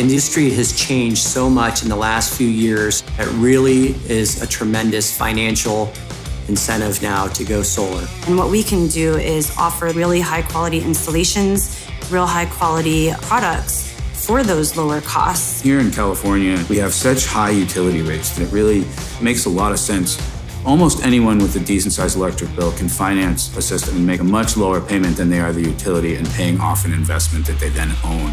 industry has changed so much in the last few years. It really is a tremendous financial incentive now to go solar. And what we can do is offer really high quality installations, real high quality products for those lower costs. Here in California, we have such high utility rates that it really makes a lot of sense. Almost anyone with a decent sized electric bill can finance a system and make a much lower payment than they are the utility and paying off an investment that they then own.